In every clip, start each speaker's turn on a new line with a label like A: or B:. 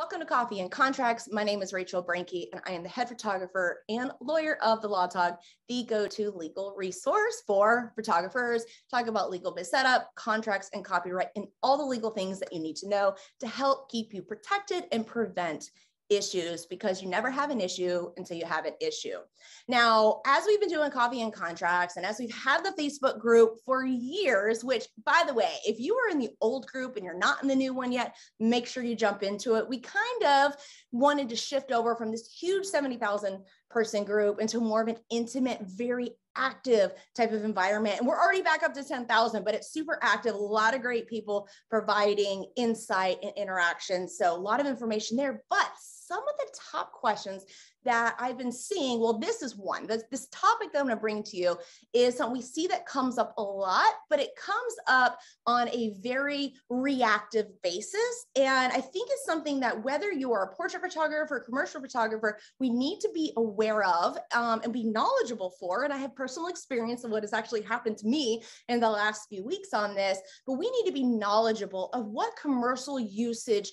A: welcome to Coffee and Contracts. My name is Rachel Brenke, and I am the head photographer and lawyer of the LawTog, the go to legal resource for photographers. Talk about legal biz setup, contracts, and copyright, and all the legal things that you need to know to help keep you protected and prevent issues because you never have an issue until you have an issue. Now, as we've been doing coffee and contracts, and as we've had the Facebook group for years, which by the way, if you were in the old group and you're not in the new one yet, make sure you jump into it. We kind of wanted to shift over from this huge 70,000 person group into more of an intimate, very active type of environment. And we're already back up to 10,000, but it's super active. A lot of great people providing insight and interaction. So a lot of information there, but some of the top questions that I've been seeing. Well, this is one. This, this topic that I'm going to bring to you is something we see that comes up a lot, but it comes up on a very reactive basis. And I think it's something that whether you are a portrait photographer, or commercial photographer, we need to be aware of um, and be knowledgeable for. And I have personal experience of what has actually happened to me in the last few weeks on this, but we need to be knowledgeable of what commercial usage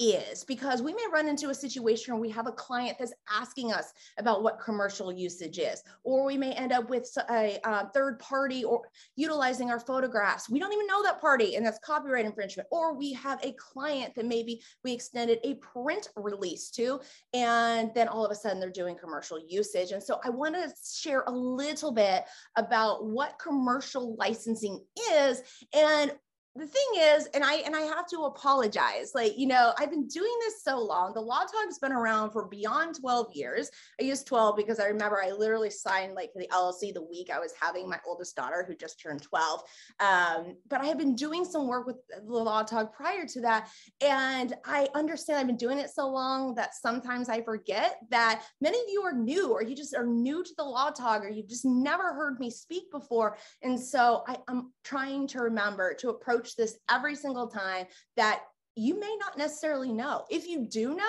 A: is because we may run into a situation where we have a client that's asking us about what commercial usage is, or we may end up with a, a, third party or utilizing our photographs. We don't even know that party, and that's copyright infringement. Or we have a client that maybe we extended a print release to, and then all of a sudden they're doing commercial usage. And so I want to share a little bit about what commercial licensing is and the thing is and i and i have to apologize like you know i've been doing this so long the LawTog's been around for beyond 12 years. I use 12 because i remember i literally signed like the llc the week i was having my oldest daughter who just turned 12 um, but i have been doing some work with the LawTog prior to that and i understand i've been doing it so long that sometimes i forget that many of you are new or you just are new to the LawTog or you've just never heard me speak before. And so I, i'm trying to remember to approach approach this every single time that you may not necessarily know. If you do know,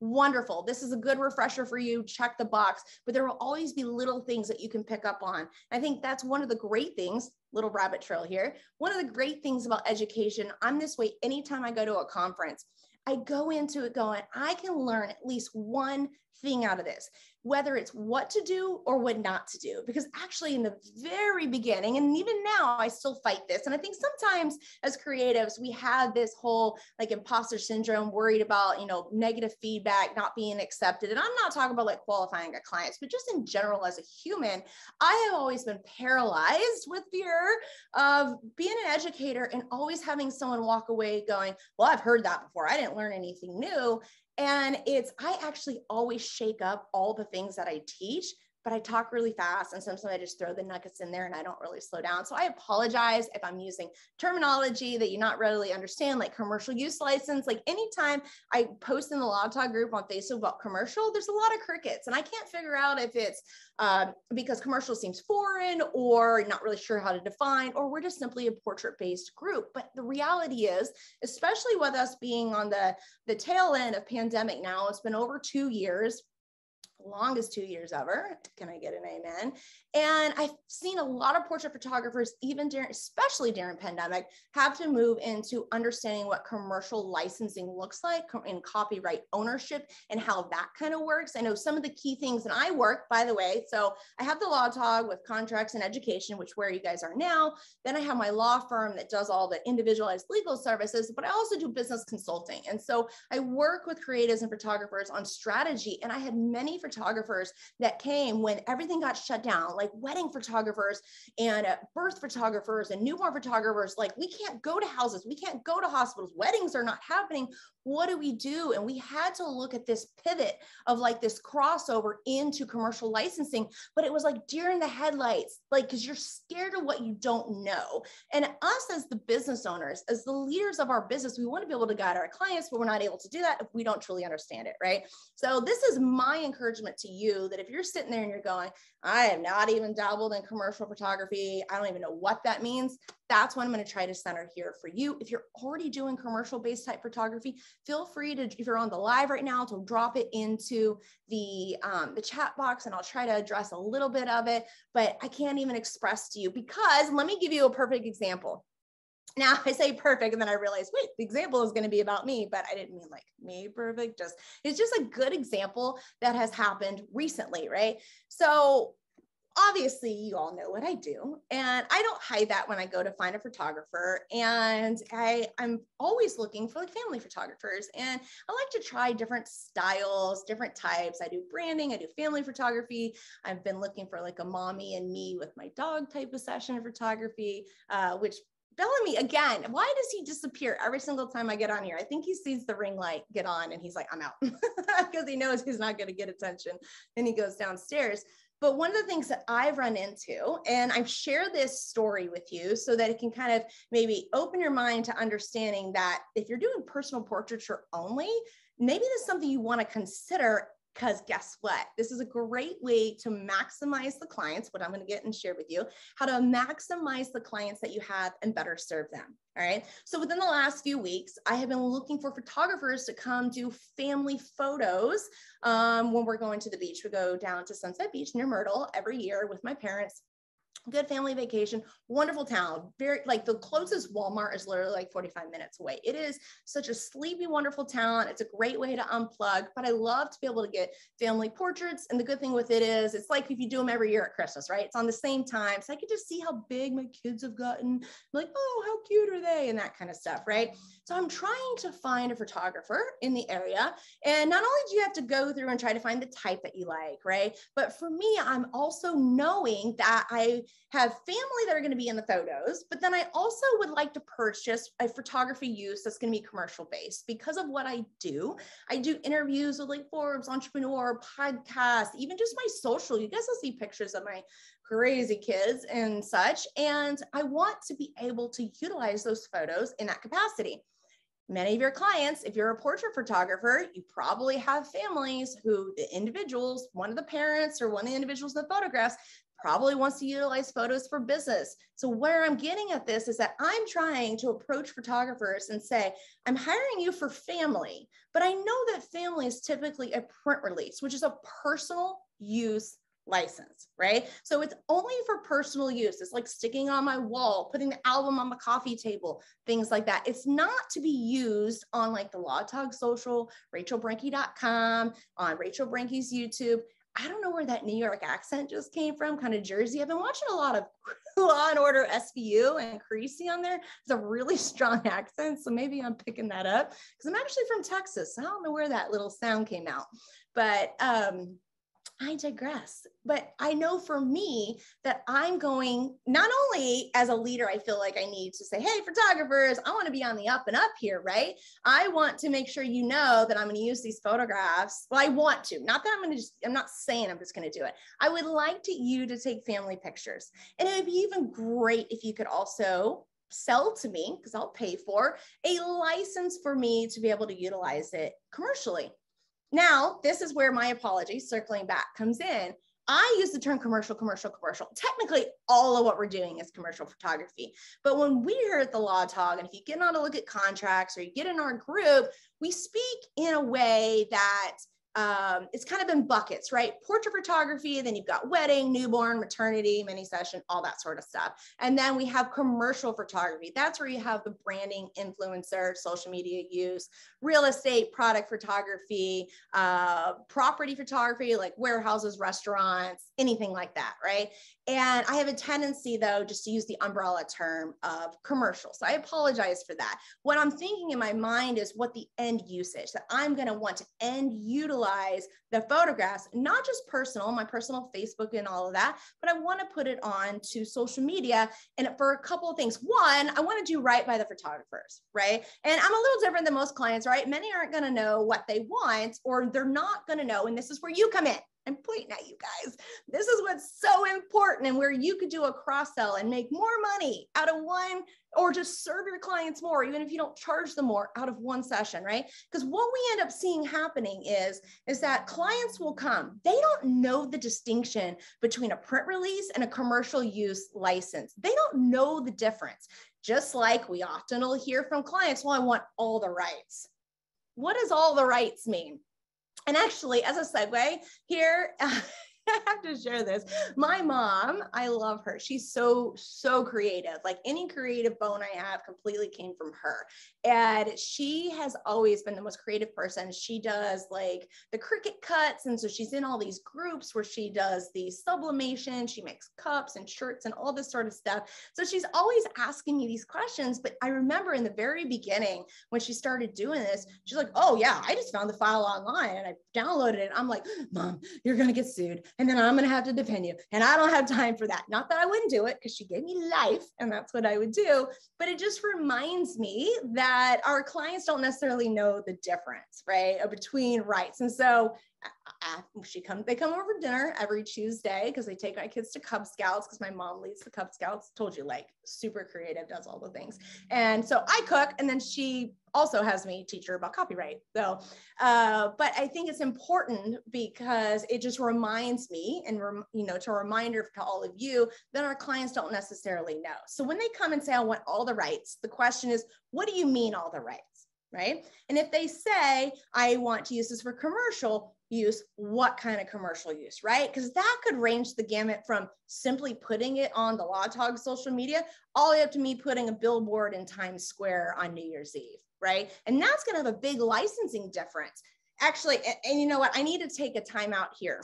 A: wonderful. This is a good refresher for you. Check the box, but there will always be little things that you can pick up on. I think that's one of the great things, little rabbit trail here. One of the great things about education, I'm this way anytime I go to a conference. I go into it going, I can learn at least one thing out of this whether it's what to do or what not to do. Because actually, in the very beginning, and even now, I still fight this. And I think sometimes as creatives, we have this whole like imposter syndrome, worried about, you know, negative feedback not being accepted. And I'm not talking about like qualifying a clients, but just in general as a human, I have always been paralyzed with fear of being an educator and always having someone walk away going, Well, I've heard that before. I didn't learn anything new. And it's, I actually always shake up all the things that I teach but I talk really fast and sometimes I just throw the nuggets in there and I don't really slow down. So I apologize if I'm using terminology that you not readily understand, like commercial use license. Like anytime I post in the LawTog group on Facebook about commercial, there's a lot of crickets and I can't figure out if it's uh, because commercial seems foreign or not really sure how to define, or we're just simply a portrait based group. But the reality is, especially with us being on the, the tail end of pandemic now, it's been over two years longest two years ever. Can I get an amen? And I've seen a lot of portrait photographers, even during, especially during pandemic, have to move into understanding what commercial licensing looks like in copyright ownership and how that kind of works. I know some of the key things, and I work, by the way. So I have the LawTog with contracts and education, which where you guys are now. Then I have my law firm that does all the individualized legal services, but I also do business consulting. And so I work with creatives and photographers on strategy. And I had many photographers that came when everything got shut down, like wedding photographers and uh, birth photographers and newborn photographers. Like, we can't go to houses, we can't go to hospitals, weddings are not happening. What do we do? And we had to look at this pivot of like this crossover into commercial licensing, but it was like deer in the headlights, like, because you're scared of what you don't know. And us as the business owners, as the leaders of our business, we want to be able to guide our clients, but we're not able to do that if we don't truly understand it, right? So, this is my encouragement to you that if you're sitting there and you're going, I have not even dabbled in commercial photography, I don't even know what that means. That's what I'm going to try to center here for you. If you're already doing commercial based type photography, feel free to, if you're on the live right now, to drop it into the, um, the chat box and I'll try to address a little bit of it, but I can't even express to you because let me give you a perfect example now I say perfect, and then I realize, wait, the example is going to be about me, but I didn't mean like me perfect. Just it's just a good example that has happened recently, right? So obviously you all know what I do and I don't hide that when I go to find a photographer and I I'm always looking for like family photographers and I like to try different styles, different types. I do branding, I do family photography. I've been looking for like a mommy and me with my dog type of session of photography, uh, which Bellamy again, why does he disappear every single time I get on here? I think he sees the ring light get on and he's like, I'm out because he knows he's not going to get attention. And he goes downstairs. But one of the things that I've run into, and I've shared this story with you so that it can kind of maybe open your mind to understanding that if you're doing personal portraiture only, maybe this is something you want to consider because guess what? This is a great way to maximize the clients, what I'm going to get and share with you, how to maximize the clients that you have and better serve them. All right. So within the last few weeks, I have been looking for photographers to come do family photos um, when we're going to the beach. We go down to Sunset Beach near Myrtle every year with my parents good family vacation, wonderful town. Very like the closest Walmart is literally like 45 minutes away. It is such a sleepy, wonderful town. It's a great way to unplug, but I love to be able to get family portraits. And the good thing with it is it's like if you do them every year at Christmas, right? It's on the same time. So I can just see how big my kids have gotten. I'm like, oh, how cute are they? And that kind of stuff, right? So I'm trying to find a photographer in the area. And not only do you have to go through and try to find the type that you like, right? But for me, I'm also knowing that I have family that are going to be in the photos, but then I also would like to purchase a photography use that's going to be commercial based because of what I do. I do interviews with like Forbes, Entrepreneur, podcast, even just my social. You guys will see pictures of my crazy kids and such. And I want to be able to utilize those photos in that capacity. Many of your clients, if you're a portrait photographer, you probably have families who the individuals, one of the parents or one of the individuals in the photographs probably wants to utilize photos for business. So, where I'm getting at this is that I'm trying to approach photographers and say, I'm hiring you for family, but I know that family is typically a print release, which is a personal use license, right? So it's only for personal use. It's like sticking on my wall, putting the album on my coffee table, things like that. It's not to be used on like the LawTog social, rachelbrenke.com, on Rachel Brenke's YouTube. I don't know where that New York accent just came from, kind of Jersey. I've been watching a lot of Law and Order SVU and Carisi on there. It's a really strong accent. So maybe I'm picking that up because I'm actually from Texas. So I don't know where that little sound came out. But um, I digress. But I know for me that I'm going, not only as a leader, I feel like I need to say, hey, photographers, I want to be on the up and up here, right? I want to make sure you know that I'm going to use these photographs. Well, I want to, not that I'm going to just, I'm not saying I'm just going to do it. I would like to you to take family pictures. And it would be even great if you could also sell to me, because I'll pay for a license for me to be able to utilize it commercially. Now, this is where my apology, circling back, comes in. I use the term commercial, commercial, commercial. Technically, all of what we're doing is commercial photography. But when we're at the LawTog, and if you get on to look at contracts or you get in our group, we speak in a way that um, it's kind of in buckets, right? Portrait photography, then you've got wedding, newborn, maternity, mini session, all that sort of stuff. And then we have commercial photography. That's where you have the branding, influencer, social media use, real estate, product photography, uh, property photography, like warehouses, restaurants, anything like that, right? And I have a tendency, though, just to use the umbrella term of commercial. So I apologize for that. What I'm thinking in my mind is what the end usage that I'm going to want to end utilize the photographs, not just personal, my personal Facebook and all of that, but I want to put it on to social media. And for a couple of things. One, I want to do right by the photographers, right? And I'm a little different than most clients, right? Many aren't going to know what they want, or they're not going to know. And this is where you come in I'm pointing at you guys. This is what's so important and where you could do a cross sell and make more money out of one or just serve your clients more, even if you don't charge them more out of one session, right? Because what we end up seeing happening is, is that clients will come. They don't know the distinction between a print release and a commercial use license. They don't know the difference. Just like we often will hear from clients, well, I want all the rights. What does all the rights mean? And actually, as a segue here, have to share this. My mom, I love her. She's so, so creative. Like any creative bone I have completely came from her. And she has always been the most creative person. She does like the Cricut cuts. And so she's in all these groups where she does the sublimation, she makes cups and shirts and all this sort of stuff. So she's always asking me these questions. But I remember in the very beginning when she started doing this, she's like, oh, yeah, I just found the file online and I downloaded it. I'm like, mom, you're going to get sued. And then I'm going to have to defend you. And I don't have time for that. Not that I wouldn't do it because she gave me life and that's what I would do. But it just reminds me that our clients don't necessarily know the difference, right, between rights. And so she come they come over for dinner every tuesday because they take my kids to cub scouts because my mom leads the cub scouts. Told you like super creative does all the things. And so i cook and then she also has me teach her about copyright so uh, but i think it's important because it just reminds me and rem, you know to reminder to all of you that our clients don't necessarily know. So when they come and say i want all the rights the question is what do you mean all the rights? Right? And if they say i want to use this for commercial use, what kind of commercial use, right? Because that could range the gamut from simply putting it on the LawTog social media all the way up to me putting a billboard in Times Square on New Year's Eve, right? And that's going to have a big licensing difference. Actually, and, and you know what? I need to take a time out here.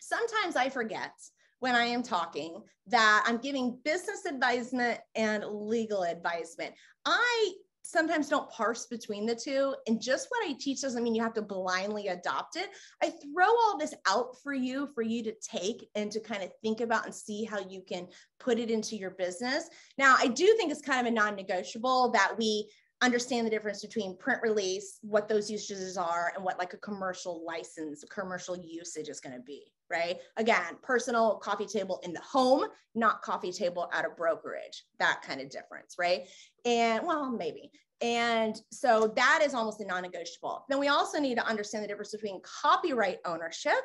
A: Sometimes I forget when I am talking that I'm giving business advisement and legal advisement. I sometimes don't parse between the two. And just what I teach doesn't mean you have to blindly adopt it. I throw all this out for you, for you to take and to kind of think about and see how you can put it into your business. Now, I do think it's kind of a non negotiable that we understand the difference between print release, what those usages are, and what like a commercial license, commercial usage is going to be, right? Again, personal coffee table in the home, not coffee table at a brokerage, that kind of difference, right? And well, maybe. And so that is almost a non negotiable. Then we also need to understand the difference between copyright ownership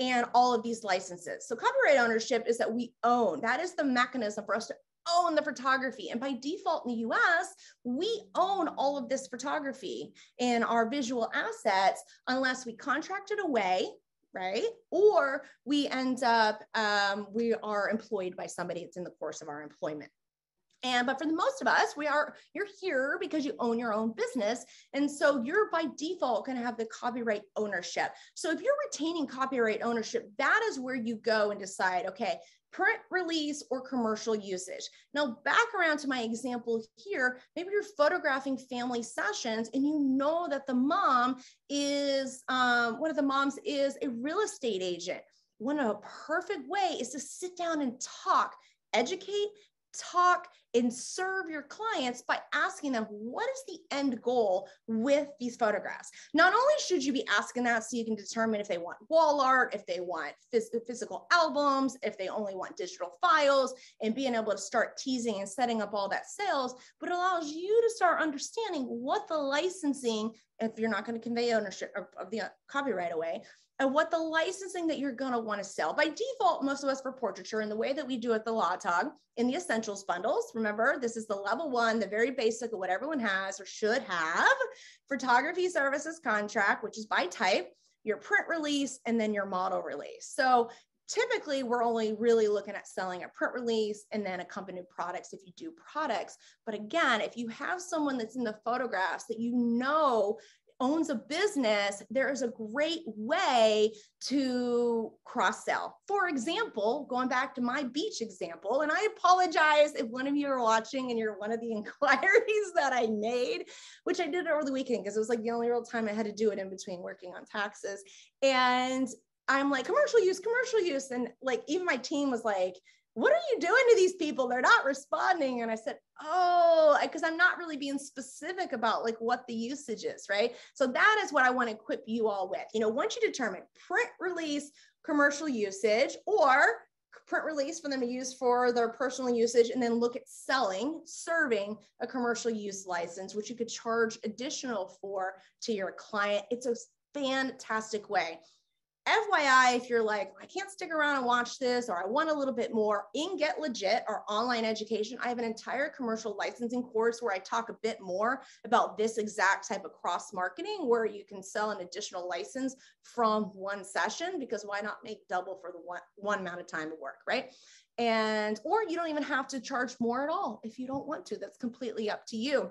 A: and all of these licenses. So copyright ownership is that we own, that is the mechanism for us to own the photography. And by default in the US, we own all of this photography and our visual assets unless we contract it away, right? Or we end up, um, we are employed by somebody. It's in the course of our employment. And but for the most of us, we are you're here because you own your own business. And so you're by default going to have the copyright ownership. So if you're retaining copyright ownership, that is where you go and decide, okay, print release or commercial usage. Now, back around to my example here, maybe you're photographing family sessions and you know that the mom is, um, one of the moms is a real estate agent. One of a perfect way is to sit down and talk, educate, talk and serve your clients by asking them what is the end goal with these photographs? Not only should you be asking that so you can determine if they want wall art if they want phys- physical albums if they only want digital files and being able to start teasing and setting up all that sales but it allows you to start understanding what the licensing if you're not going to convey ownership of, of the copyright away and what the licensing that you're going to want to sell. By default, most of us for portraiture and the way that we do it the Talk in the essentials bundles. Remember, this is the level one, the very basic of what everyone has or should have photography services contract, which is by type, your print release, and then your model release. So typically we're only really looking at selling a print release and then accompanied products if you do products but again if you have someone that's in the photographs that you know owns a business, there is a great way to cross sell. For example, going back to my beach example, and I apologize if one of you are watching and you're one of the inquiries that I made, which I did over the weekend because it was like the only real time I had to do it in between working on taxes. And I'm like, commercial use, commercial use. And like, even my team was like, what are you doing to these people? They're not responding. And I said, oh, because I'm not really being specific about like what the usage is, right? So that is what I want to equip you all with. You know, once you determine print release, commercial usage, or print release for them to use for their personal usage, and then look at selling, serving a commercial use license, which you could charge additional for to your client. It's a fantastic way FYI, if you're like, I can't stick around and watch this, or I want a little bit more, in Get Legit or online education, I have an entire commercial licensing course where I talk a bit more about this exact type of cross marketing where you can sell an additional license from one session because why not make double for the one, one amount of time of work, right? And, or you don't even have to charge more at all if you don't want to. That's completely up to you.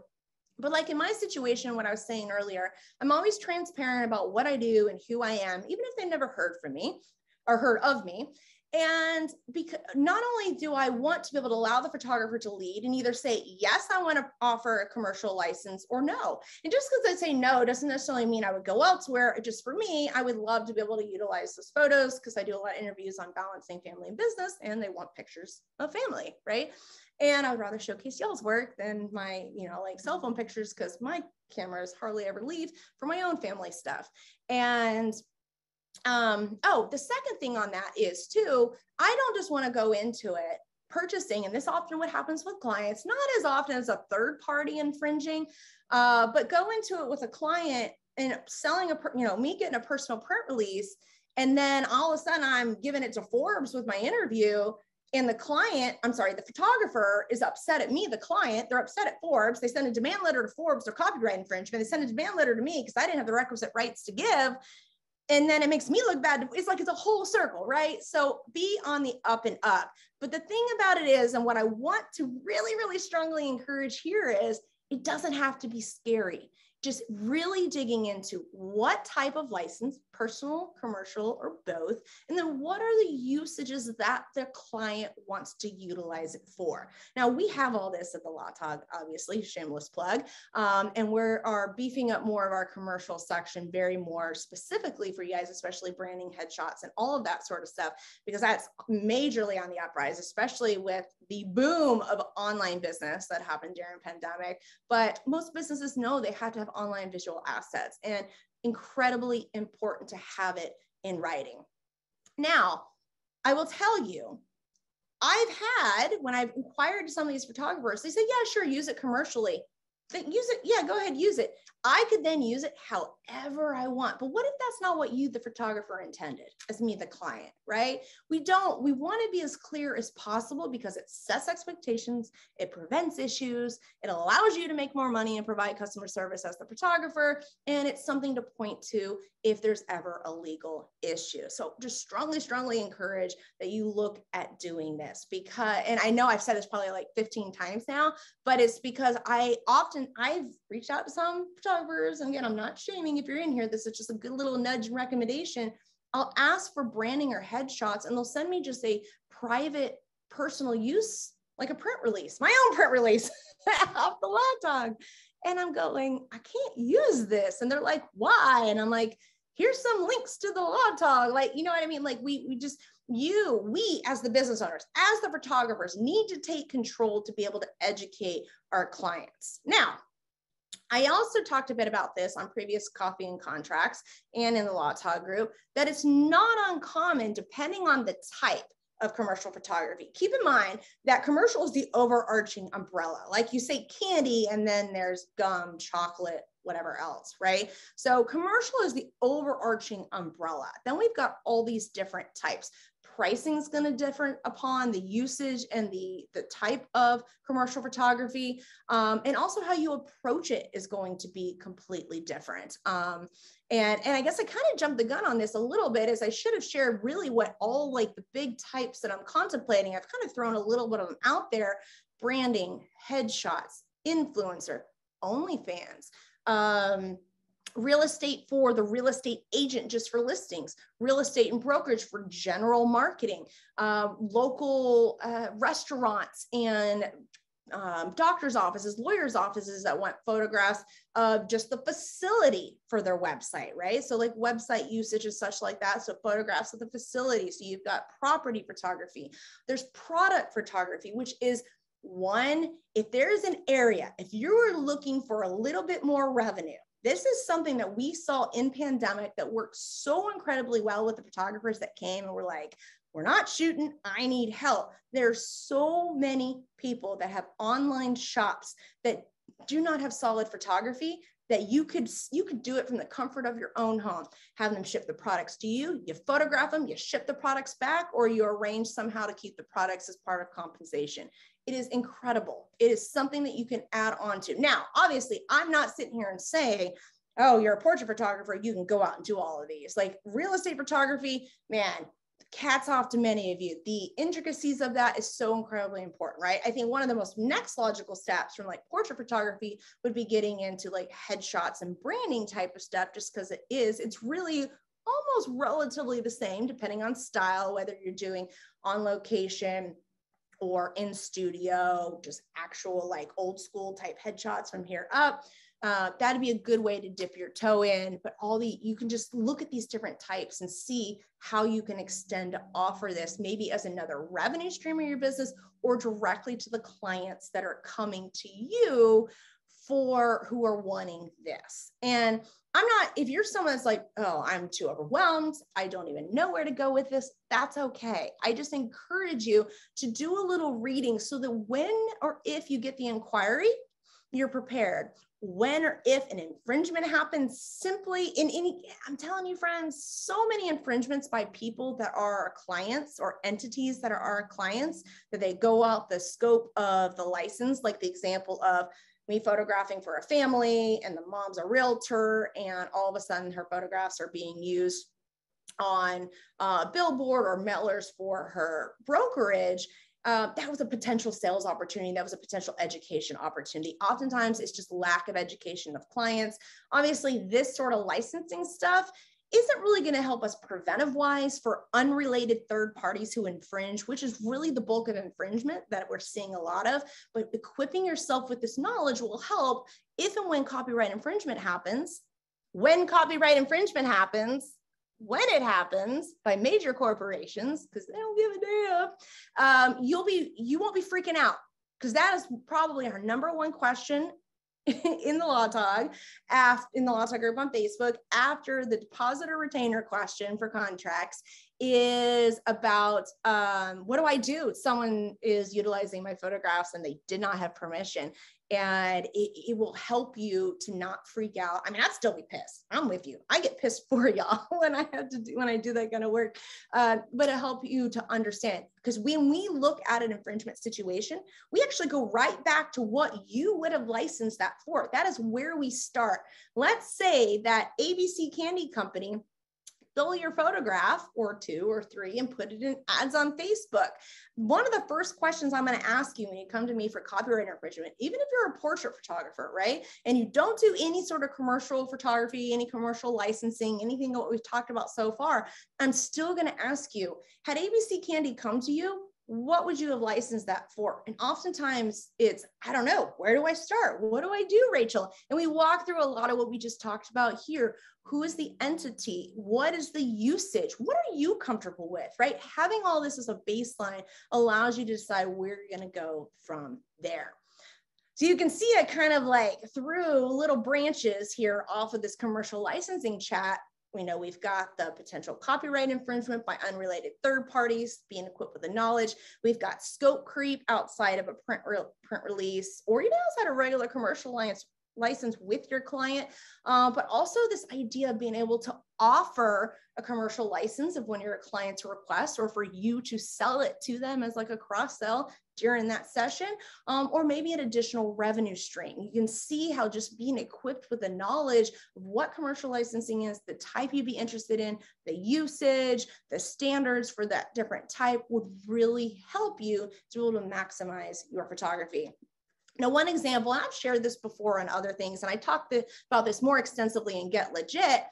A: But like in my situation, what I was saying earlier, I'm always transparent about what I do and who I am, even if they never heard from me or heard of me. And because not only do I want to be able to allow the photographer to lead and either say, yes, I want to offer a commercial license or no. And just because I say no doesn't necessarily mean I would go elsewhere. Just for me, I would love to be able to utilize those photos because I do a lot of interviews on balancing family and business and they want pictures of family, right? And I would rather showcase y'all's work than my, you know, like cell phone pictures because my cameras hardly ever leave for my own family stuff. And um, oh, the second thing on that is too, I don't just want to go into it purchasing, and this often what happens with clients, not as often as a third party infringing, uh, but go into it with a client and selling a, you know, me getting a personal print release. And then all of a sudden I'm giving it to Forbes with my interview and the client, I'm sorry, the photographer is upset at me, the client, they're upset at Forbes. They send a demand letter to Forbes for copyright infringement. They send a demand letter to me because I didn't have the requisite rights to give. And then it makes me look bad. It's like it's a whole circle, right? So be on the up and up. But the thing about it is, and what I want to really, really strongly encourage here is it doesn't have to be scary just really digging into what type of license, personal, commercial, or both, and then what are the usages that the client wants to utilize it for. Now, we have all this at the LawTog, obviously, shameless plug, um, and we are beefing up more of our commercial section very more specifically for you guys, especially branding headshots and all of that sort of stuff, because that's majorly on the uprise, especially with the boom of online business that happened during pandemic. But most businesses know they have to have online visual assets and incredibly important to have it in writing. Now, I will tell you, I've had, when I've inquired to some of these photographers, they say, yeah, sure, use it commercially. Then use it. Yeah, go ahead, use it. I could then use it however I want. But what if that's not what you, the photographer, intended as me, the client, right? We don't, we want to be as clear as possible because it sets expectations, it prevents issues, it allows you to make more money and provide customer service as the photographer. And it's something to point to if there's ever a legal issue. So just strongly, strongly encourage that you look at doing this because, and I know I've said this probably like 15 times now, but it's because I often, I've reached out to some photographers and again, I'm not shaming if you're in here, this is just a good little nudge recommendation. I'll ask for branding or headshots, and they'll send me just a private personal use, like a print release, my own print release off the laptop. And I'm going, I can't use this. And they're like, why? And I'm like, here's some links to the LawTog. Like, you know what I mean? Like we we just you, we as the business owners, as the photographers, need to take control to be able to educate our clients. Now, I also talked a bit about this on previous coffee and contracts and in the LawTog group that it's not uncommon, depending on the type of commercial photography. Keep in mind that commercial is the overarching umbrella. Like you say candy, and then there's gum, chocolate, whatever else, right? So commercial is the overarching umbrella. Then we've got all these different types pricing is going to differ upon the usage and the, the type of commercial photography. Um, and also how you approach it is going to be completely different. Um, and, and I guess I kind of jumped the gun on this a little bit as I should have shared really what all like the big types that I'm contemplating. I've kind of thrown a little bit of them out there, branding, headshots, influencer, OnlyFans, um, real estate for the real estate agent just for listings, real estate and brokerage for general marketing, uh, local uh, restaurants and um, doctors' offices, lawyers' offices that want photographs of just the facility for their website, right? So, like website usage and such like that. So, photographs of the facility. So, you've got property photography. There's product photography, which is one, if there's an area, if you are looking for a little bit more revenue, this is something that we saw in pandemic that worked so incredibly well with the photographers that came and were like, we're not shooting, I need help. There's so many people that have online shops that do not have solid photography that you could you could do it from the comfort of your own home. Have them ship the products to you. You photograph them you ship the products back or you arrange somehow to keep the products as part of compensation it is incredible it is something that you can add on to now obviously i'm not sitting here and saying oh you're a portrait photographer you can go out and do all of these like real estate photography man cats off to many of you. The intricacies of that is so incredibly important, right? I think one of the most next logical steps from like portrait photography would be getting into like headshots and branding type of stuff, just because it is, it's really almost relatively the same depending on style, whether you're doing on location or in studio, just actual like old school type headshots from here up uh, that'd be a good way to dip your toe in. But all the, you can just look at these different types and see how you can extend to offer this maybe as another revenue stream of your business or directly to the clients that are coming to you for who are wanting this. And I'm not, if you're someone that's like, oh, I'm too overwhelmed, I don't even know where to go with this, that's okay. I just encourage you to do a little reading so that when or if you get the inquiry, you're prepared when or if an infringement happens simply in any i'm telling you friends so many infringements by people that are our clients or entities that are our clients that they go out the scope of the license like the example of me photographing for a family and the mom's a realtor and all of a sudden her photographs are being used on a billboard or mailers for her brokerage uh, that was a potential sales opportunity. That was a potential education opportunity. Oftentimes, it's just lack of education of clients. Obviously, this sort of licensing stuff isn't really going to help us preventive wise for unrelated third parties who infringe, which is really the bulk of infringement that we're seeing a lot of. But equipping yourself with this knowledge will help if and when copyright infringement happens. When copyright infringement happens, when it happens by major corporations, because they don't give a damn, um, you'll be you won't be freaking out because that is probably our number one question in the LawTog after in the LawTog group on facebook after the depositor retainer question for contracts is about um, what do i do? Someone is utilizing my photographs and they did not have permission and it, it, will help you to not freak out. I mean, I'd still be pissed. I'm with you. I get pissed for y'all when I have to do when I do that kind of work. Uh, but it help you to understand because when we look at an infringement situation, we actually go right back to what you would have licensed that for. That is where we start. Let's say that ABC Candy Company fill your photograph or two or three and put it in ads on Facebook. One of the first questions I'm going to ask you when you come to me for copyright infringement, even if you're a portrait photographer, right? And you don't do any sort of commercial photography, any commercial licensing, anything that we've talked about so far, I'm still going to ask you, had ABC Candy come to you what would you have licensed that for? And oftentimes it's, I don't know, where do I start? What do I do, Rachel? And we walk through a lot of what we just talked about here. Who is the entity? What is the usage? What are you comfortable with, right? Having all this as a baseline allows you to decide where you're going to go from there. So you can see it kind of like through little branches here off of this commercial licensing chat we know we've got the potential copyright infringement by unrelated third parties being equipped with the knowledge. We've got scope creep outside of a print, re print release or even outside a regular commercial license, license with your client, uh, but also this idea of being able to offer a commercial license of one of your client's requests or for you to sell it to them as like a cross sell during that session um, or maybe an additional revenue stream you can see how just being equipped with the knowledge of what commercial licensing is the type you'd be interested in the usage the standards for that different type would really help you to be able to maximize your photography now, one example, I've shared this before on other things, and I talked about this more extensively in Get Legit.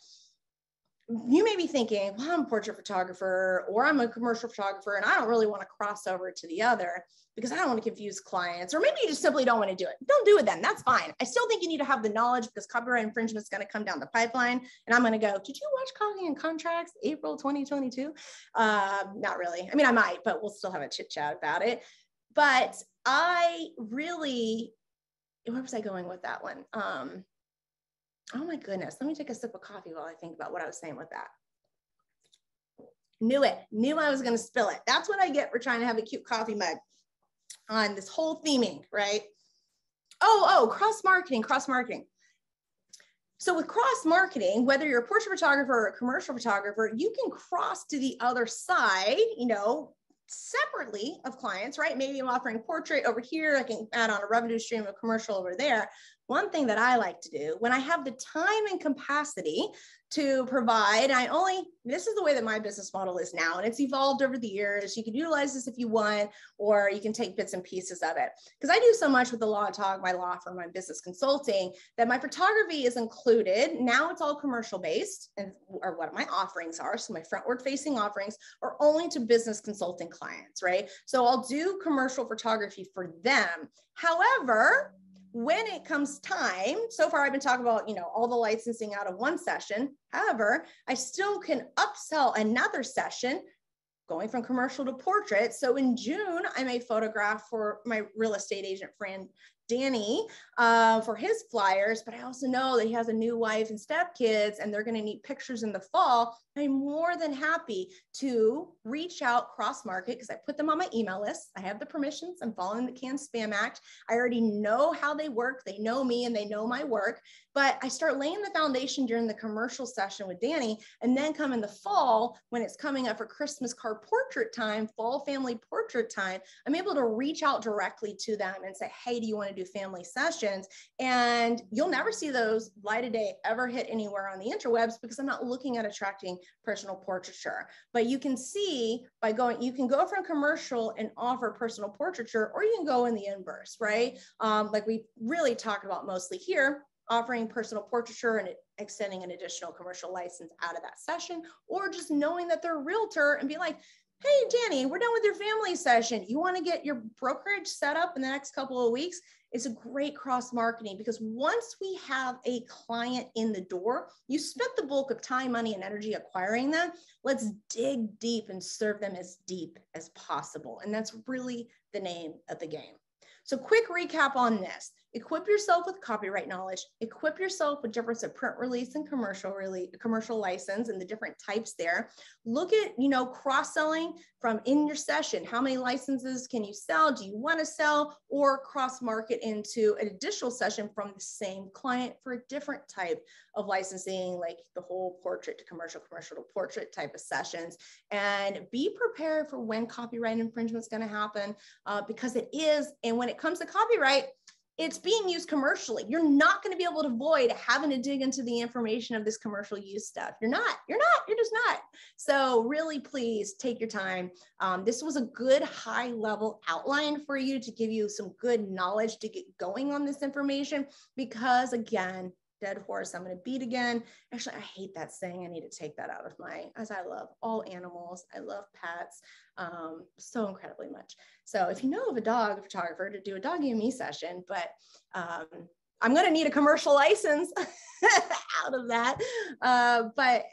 A: You may be thinking, well, I'm a portrait photographer or I'm a commercial photographer, and I don't really want to cross over to the other because I don't want to confuse clients, or maybe you just simply don't want to do it. Don't do it then. That's fine. I still think you need to have the knowledge because copyright infringement is going to come down the pipeline. And I'm going to go, Did you watch Coffee and Contracts April 2022? Uh, not really. I mean, I might, but we'll still have a chit chat about it. But I really, where was I going with that one? Um, oh my goodness, let me take a sip of coffee while I think about what I was saying with that. Knew it, knew I was going to spill it. That's what I get for trying to have a cute coffee mug on this whole theming, right? Oh, oh, cross marketing, cross marketing. So with cross marketing, whether you're a portrait photographer or a commercial photographer, you can cross to the other side, you know, separately of clients, right? Maybe I'm offering portrait over here. I can add on a revenue stream of commercial over there. One thing that I like to do when I have the time and capacity to provide, I only, this is the way that my business model is now, and it's evolved over the years. You can utilize this if you want, or you can take bits and pieces of it. Because I do so much with the LawTog, my law firm, my business consulting, that my photography is included. Now it's all commercial based, and or what my offerings are. So my frontward facing offerings are only to business consulting clients, right? So I'll do commercial photography for them. However, when it comes time, so far I've been talking about, you know, all the licensing out of one session. However, I still can upsell another session going from commercial to portrait. So in June, I may photograph for my real estate agent friend Danny uh, for his flyers, but I also know that he has a new wife and stepkids and they're going to need pictures in the fall. I'm more than happy to reach out cross market because I put them on my email list. I have the permissions. I'm following the CAN Spam Act. I already know how they work. They know me and they know my work. But I start laying the foundation during the commercial session with Danny. And then come in the fall when it's coming up for Christmas card portrait time, fall family portrait time, I'm able to reach out directly to them and say, hey, do you want to do family sessions? And you'll never see those light of day ever hit anywhere on the interwebs because I'm not looking at attracting personal portraiture. But you can see by going, you can go from commercial and offer personal portraiture, or you can go in the inverse, right? Um, like we really talked about mostly here, offering personal portraiture and extending an additional commercial license out of that session, or just knowing that they're a realtor and be like, hey, Danny, we're done with your family session. You want to get your brokerage set up in the next couple of weeks? It's a great cross marketing because once we have a client in the door, you spent the bulk of time, money, and energy acquiring them. Let's dig deep and serve them as deep as possible. And that's really the name of the game. So quick recap on this. Equip yourself with copyright knowledge. Equip yourself with difference of print release and commercial release, commercial license and the different types there. Look at, you know, cross-selling from in your session. How many licenses can you sell? Do you want to sell or cross-market into an additional session from the same client for a different type of licensing, like the whole portrait to commercial, commercial to portrait type of sessions. And be prepared for when copyright infringement is going to happen uh, because it is. And when it comes to copyright, it's being used commercially. You're not going to be able to avoid having to dig into the information of this commercial use stuff. You're not, you're not, you're just not. So really please take your time. Um, this was a good high level outline for you to give you some good knowledge to get going on this information because again, dead horse I'm going to beat again. Actually, I hate that saying. I need to take that out of my, as I love all animals. I love pets um, so incredibly much. So if you know of a dog photographer to do a doggy and me session, but um, I'm going to need a commercial license out of that. Uh, but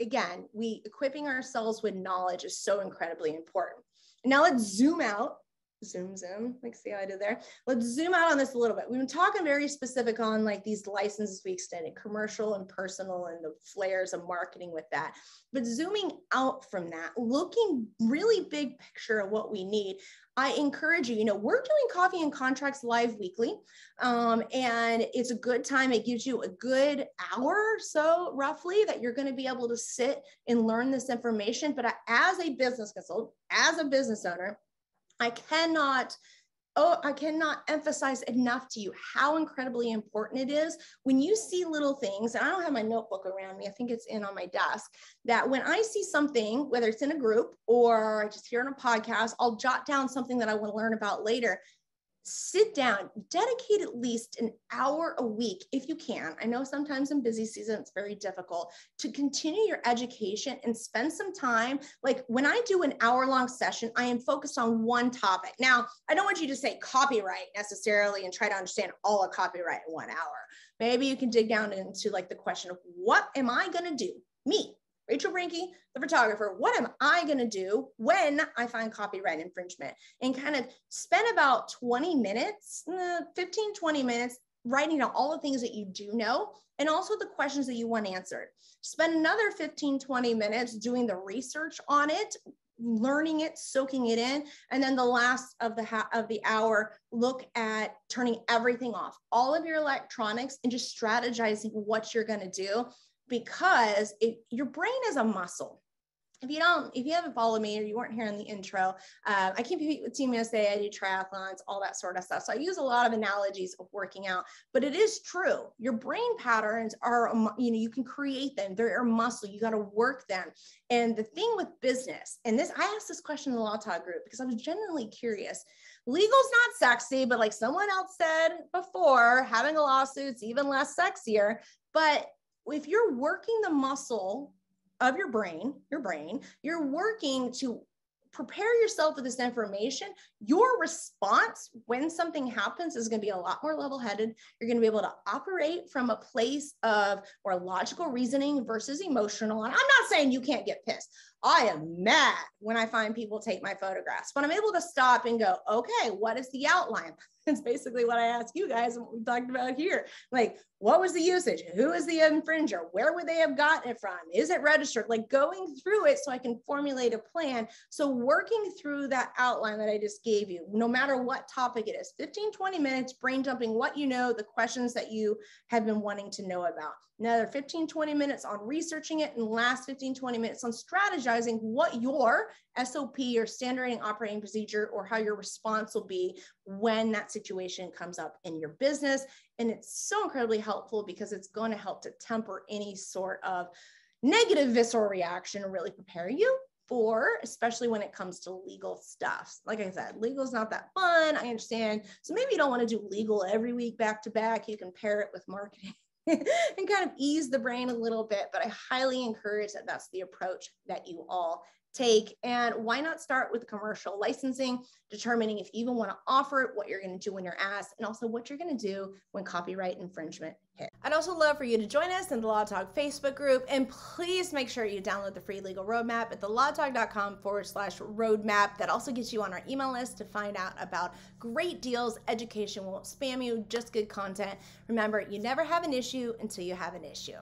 A: again, we equipping ourselves with knowledge is so incredibly important. Now let's zoom out zoom zoom like see how i did there let's zoom out on this a little bit we've been talking very specific on like these licenses we extended commercial and personal and the flares of marketing with that but zooming out from that looking really big picture of what we need I encourage you, you know, we're doing coffee and contracts live weekly. Um, and it's a good time. It gives you a good hour or so roughly that you're going to be able to sit and learn this information. But as a business consultant, as a business owner, I cannot oh i cannot emphasize enough to you how incredibly important it is when you see little things and i don't have my notebook around me i think it's in on my desk that when i see something whether it's in a group or i just hear on a podcast i'll jot down something that i want to learn about later sit down, dedicate at least an hour a week if you can. I know sometimes in busy season it's very difficult to continue your education and spend some time. Like when I do an hour long session, I am focused on one topic. Now, I don't want you to say copyright necessarily and try to understand all of copyright in one hour. Maybe you can dig down into like the question of what am I going to do? Me, Rachel Brenke, the photographer, what am I going to do when I find copyright infringement? And kind of spend about 20 minutes, uh, 15, 20 minutes writing down all the things that you do know and also the questions that you want answered. Spend another 15, 20 minutes doing the research on it learning it, soaking it in, and then the last of the ha- of the hour, look at turning everything off, all of your electronics, and just strategizing what you're going to do because it, your brain is a muscle if you don't, if you haven't followed me or you weren't here in the intro, uh, I compete with Team USA, I do triathlons, all that sort of stuff. So I use a lot of analogies of working out, but it is true. Your brain patterns are, you know, you can create them. They're muscle. You got to work them. And the thing with business, and this, I asked this question in the LawTog group because I was genuinely curious. Legal's not sexy, but like someone else said before, having a lawsuit's even less sexier. But if you're working the muscle of your brain, your brain, you're working to prepare yourself for this information. Your response when something happens is going to be a lot more level headed. You're going to be able to operate from a place of more logical reasoning versus emotional. And I'm not saying you can't get pissed. I am mad when I find people take my photographs, but I'm able to stop and go, okay, what is the outline? It's basically what I ask you guys and what we talked about here. Like, what was the usage? Who is the infringer? Where would they have gotten it from? Is it registered? Like going through it so I can formulate a plan. So working through that outline that I just gave you, no matter what topic it is, 15, 20 minutes, brain dumping what you know, the questions that you have been wanting to know about. Another 15, 20 minutes on researching it and last 15, 20 minutes on strategizing what your SOP or standard operating procedure or how your response will be when that situation comes up in your business. And it's so incredibly helpful because it's going to help to temper any sort of negative visceral reaction and really prepare you for, especially when it comes to legal stuff. Like I said, legal is not that fun. I understand. So maybe you don't want to do legal every week back to back. You can pair it with marketing. and kind of ease the brain a little bit, but I highly encourage that that's the approach that you all take. And why not start with commercial licensing, determining if you even want to offer it, what you're going to do when you're asked, and also what you're going to do when copyright infringement hit. I'd also love for you to join us in the LawTog Facebook group, and please make sure you download the free legal roadmap at thelawtog.com forward slash roadmap. That also gets you on our email list to find out about great deals. Education won't spam you, just good content. Remember, you never have an issue until you have an issue.